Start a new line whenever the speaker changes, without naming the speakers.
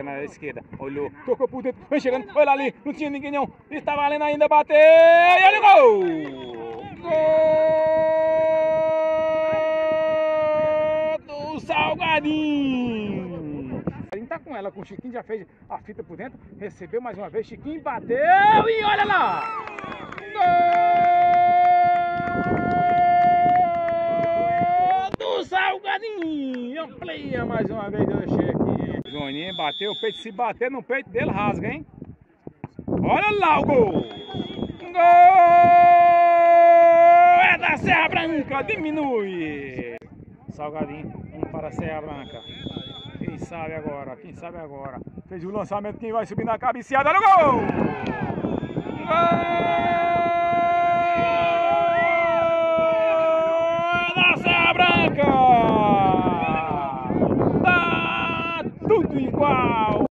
na esquerda, olhou, tocou por dentro, vem chegando, olha ali, não tinha ninguém não, está valendo ainda, bateu, e olha o gol! Gol do Salgadinho! Ele tá com ela, com o Chiquinho, já fez a fita por dentro, recebeu mais uma vez, Chiquinho bateu e olha lá! Gol do Salgadinho! Amplia mais uma vez, eu cheguei. Joninho bateu o peito, se bater no peito dele, rasga, hein? Olha lá o gol! Gol! É da Serra Branca, diminui! Salgadinho, um para a Serra Branca. Quem sabe agora, quem sabe agora. Fez o lançamento, quem vai subir na cabeceada, olha o! Gol! tudo igual.